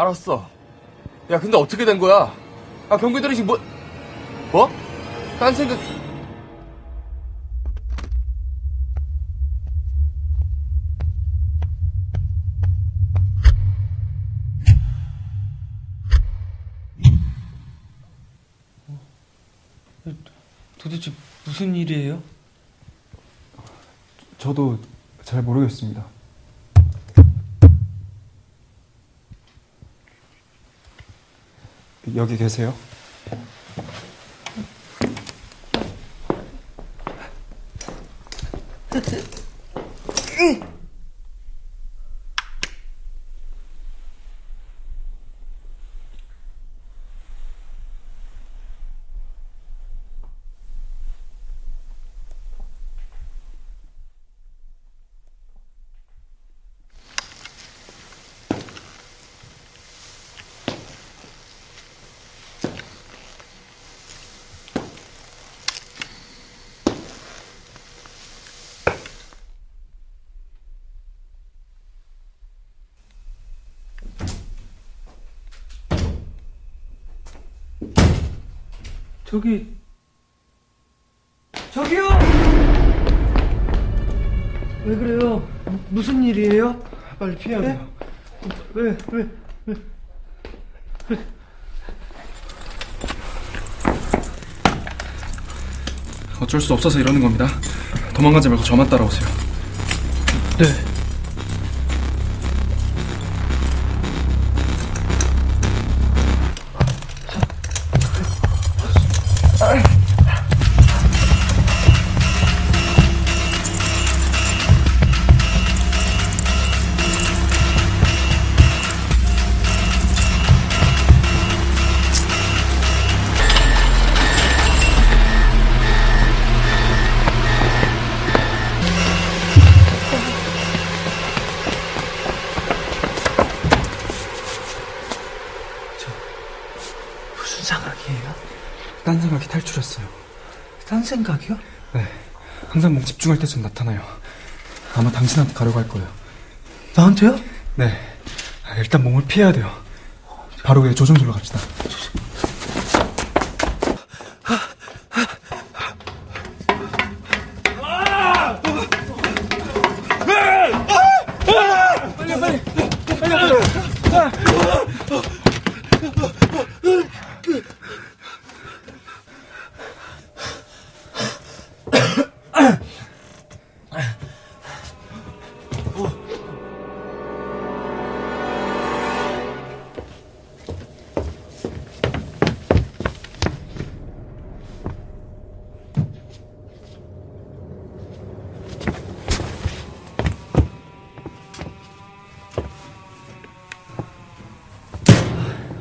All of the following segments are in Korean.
알았어. 야, 근데 어떻게 된 거야? 아, 경비들이 지금 뭐, 뭐? 딴 생각, 도대체 무슨 일이에요? 저도 잘 모르겠습니다. 여기 계세요? 저기 저기요! 왜 그래요? 무슨 일이에요? 빨리 피해야 돼요. 왜, 왜, 왜? 어쩔 수 없어서 이러는 겁니다. 도망가지 말고 저만 따라오세요. 네. 무슨 생각이에요? 딴 생각이 탈출했어요. 딴 생각이요? 네. 항상 몸 집중할 때쯤 나타나요. 아마 당신한테 가려고 할 거예요. 나한테요? 네. 아, 일단 몸을 피해야 돼요. 바로 위에 조정실로 갑시다.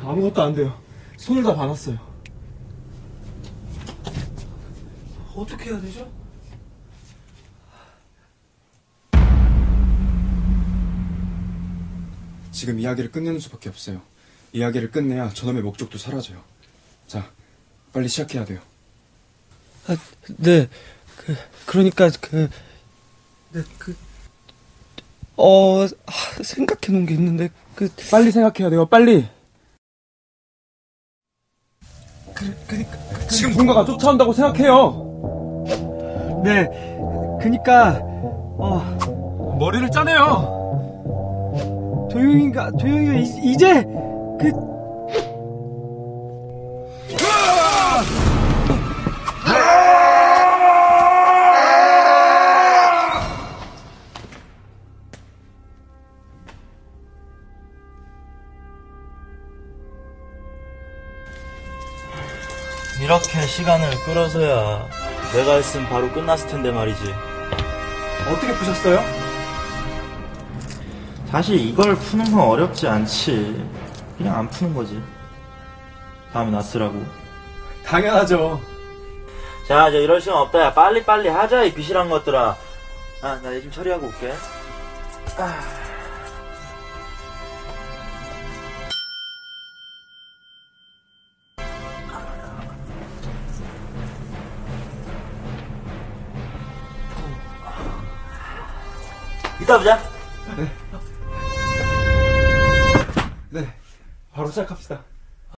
아무것도 안 돼요. 손을 다 봐놨어요. 어떻게 해야 되죠? 지금 이야기를 끝내는 수밖에 없어요. 이야기를 끝내야 저놈의 목적도 사라져요. 자, 빨리 시작해야 돼요. 아, 네. 그, 그러니까, 그, 네, 그, 어, 아, 생각해 놓은 게 있는데, 그, 빨리 생각해야 돼요. 빨리. 그, 그니까, 지금 누군가가 쫓아온다고 생각해요. 네. 그니까, 어, 머리를 짜내요. 도영이가, 도영이가 이, 이제, 그, 이렇게 시간을 끌어서야 내가 했으면 바로 끝났을 텐데 말이지. 어떻게 푸셨어요? 사실 이걸 푸는 건 어렵지 않지. 그냥 안 푸는 거지. 다음에 나 쓰라고. 당연하죠. 자, 이제 이럴 시간 없다. 야, 빨리빨리 하자, 이 비실한 것들아. 아, 나 얘 좀 처리하고 올게. 아. 이따 보자. 네. 바로 시작합시다.